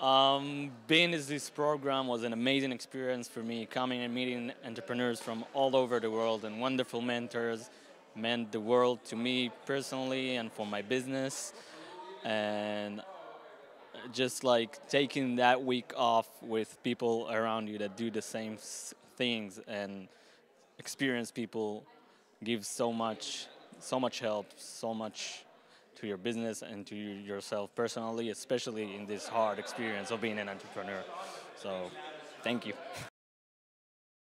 Um, being in this program was an amazing experience for me. Coming and meeting entrepreneurs from all over the world and wonderful mentors meant the world to me personally and for my business. And just like taking that week off with people around you that do the same things and experience people gives so much, so much help, so much to your business and to yourself personally, especially in this hard experience of being an entrepreneur. So, thank you.